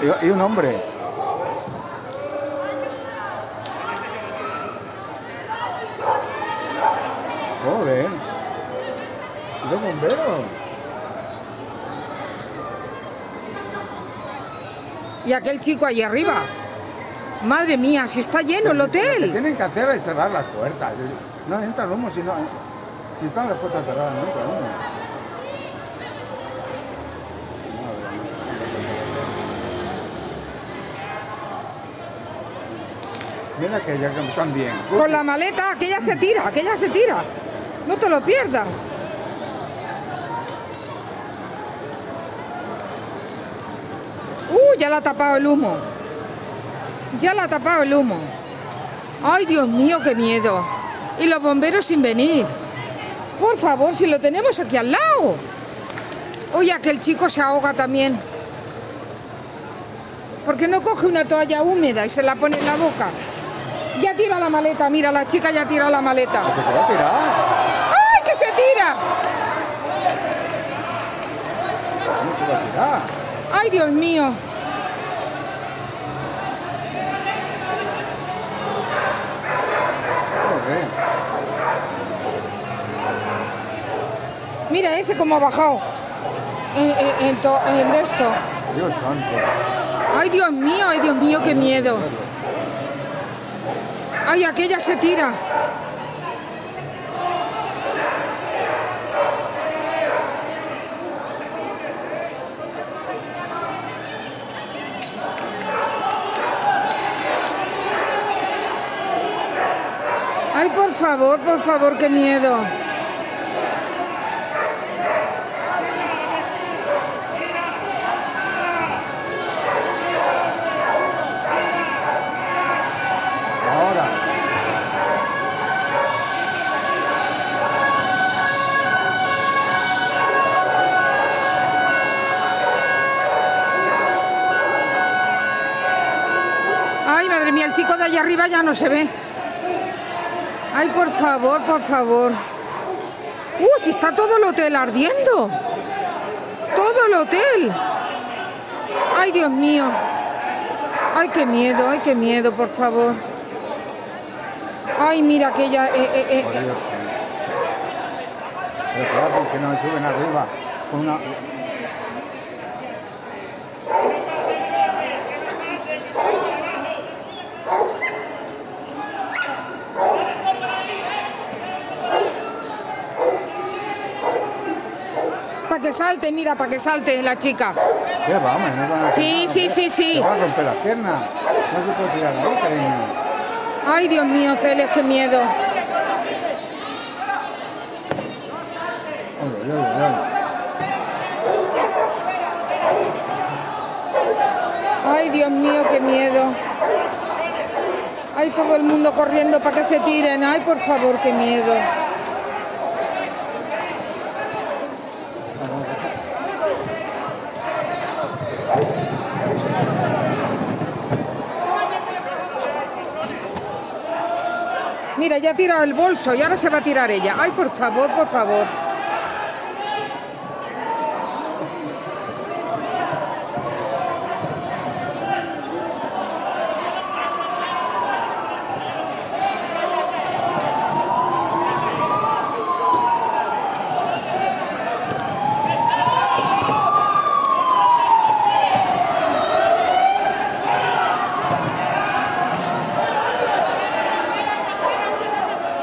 Y, un hombre. Joder. ¿Y los bomberos? Y aquel chico allí arriba. Madre mía, si está lleno el Lo que hotel. tienen que hacer es cerrar las puertas. No entra el humo si no. Si están las puertas cerradas, no entra humo. Mira que ya que están bien. Con la maleta, aquella se tira, aquella se tira. No te lo pierdas. Uh, ya la ha tapado el humo. Ya la ha tapado el humo. Ay, Dios mío, qué miedo. Y los bomberos sin venir. Por favor, si lo tenemos aquí al lado. Oye, aquel chico se ahoga también. ¿Por qué no coge una toalla húmeda y se la pone en la boca? Ya tira la maleta, mira, la chica ya tira la maleta. Que se va a tirar. ¡Ay, que se tira! ¿Cómo se va a tirar? ¡Ay, Dios mío! Mira ese cómo ha bajado. En, en- en to- en de esto. Dios santo. ¡Ay, Dios mío! ¡Ay, Dios mío, qué miedo! ¡Ay, aquella se tira! ¡Ay, por favor, por favor, qué miedo! Ay, madre mía, el chico de allá arriba ya no se ve. Ay, por favor, por favor. Uh, si está todo el hotel ardiendo. Todo el hotel. Ay, Dios mío. Ay, qué miedo, ay, qué miedo, por favor. Ay, mira aquella... eh, eh, eh. Salte, mira, para que salte la chica. ¿Qué vamos? No van a hacer Sí, nada, sí, ¿eh? sí, sí. A romper las piernas. No se puede tirar ahí, cariño. Ay, Dios mío, Félix, qué miedo. Oye, oye, oye, oye. Ay, Dios mío, qué miedo. Ay, todo el mundo corriendo para que se tiren. Ay, por favor, qué miedo. Mira, ya ha tirado el bolso y ahora se va a tirar ella. Ay, por favor, por favor.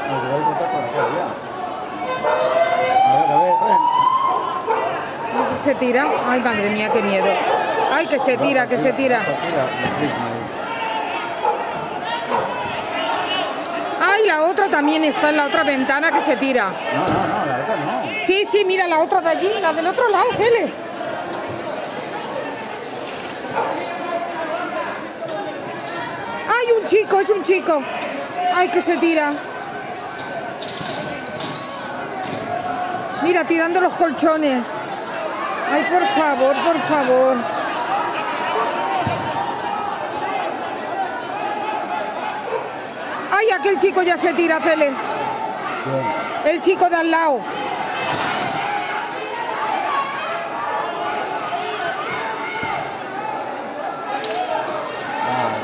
Nos lleva el contacto con la todavía. A ver, a ver, a ver. No sé si se tira. Ay, madre mía, qué miedo. Ay, que se tira, que se tira. Ay, la otra también está en la otra ventana que se tira. No, no, no, la otra no. Sí, sí, mira la otra de allí, la del otro lado, Fele. Ay, un chico, es un chico. Ay, que se tira. Mira, tirando los colchones. Ay, por favor, por favor. Ay, aquel chico ya se tira. Bien. El chico de al lado.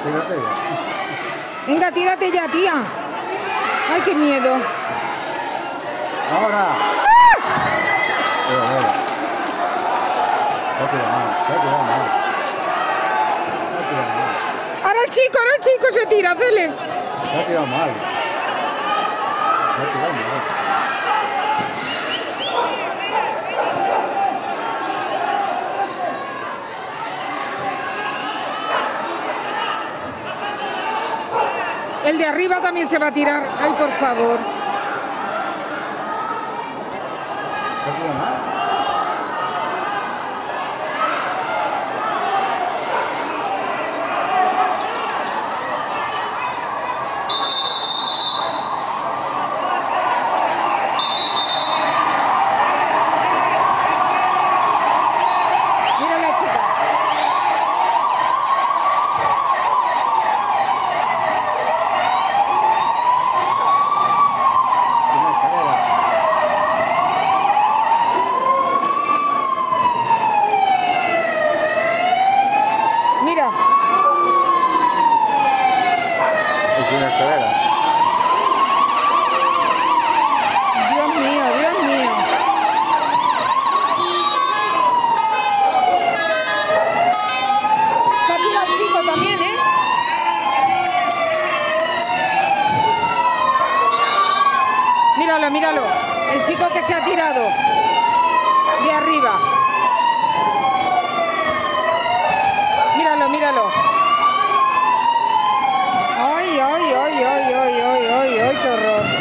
Tírate ya. Venga, tírate ya, tía. Ay, qué miedo. Ahora. Mira, mira. Mal, ha mal. Ha mal. Ahora el chico, ahora el chico se tira, ha mal. Ha mal. El de arriba también se va a tirar. Ay, por favor. Se ha tirado mal. Mira la chica. Tiene escalera. Mira. Y sin escalera. Dios mío, Dios mío. Tirado el chico también, ¿eh? Míralo, míralo. El chico que se ha tirado. De arriba. Míralo, míralo. Ay, ay, ay, ay, ay, ay, qué horror.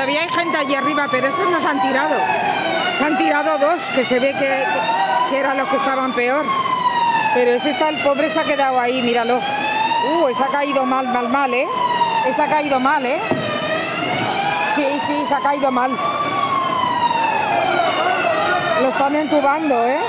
Todavía hay gente allí arriba, pero esos no se han tirado. Se han tirado dos, que se ve que, que eran los que estaban peor. Pero ese está, el pobre se ha quedado ahí, míralo. Uh, ese ha caído mal, mal, mal, ¿eh? Ese ha caído mal, ¿eh? Sí, sí, se ha caído mal. Lo están entubando, ¿eh?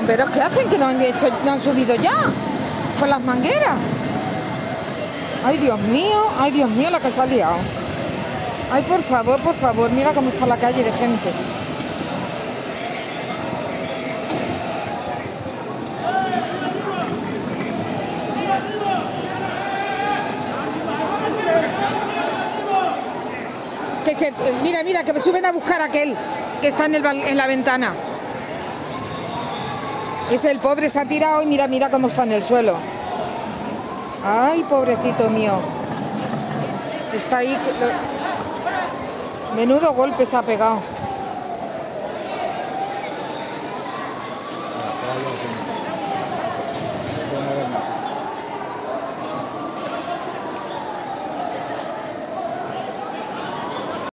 Bomberos qué hacen? Que no han, subido ya con las mangueras. Ay, Dios mío, ay, Dios mío, la que se ha liado. Ay, por favor, por favor, mira cómo está la calle de gente. Se, mira, mira, que me suben a buscar a aquel que está en la ventana. Es el pobre, se ha tirado y mira, mira cómo está en el suelo. Ay, pobrecito mío. Está ahí. Menudo golpe se ha pegado.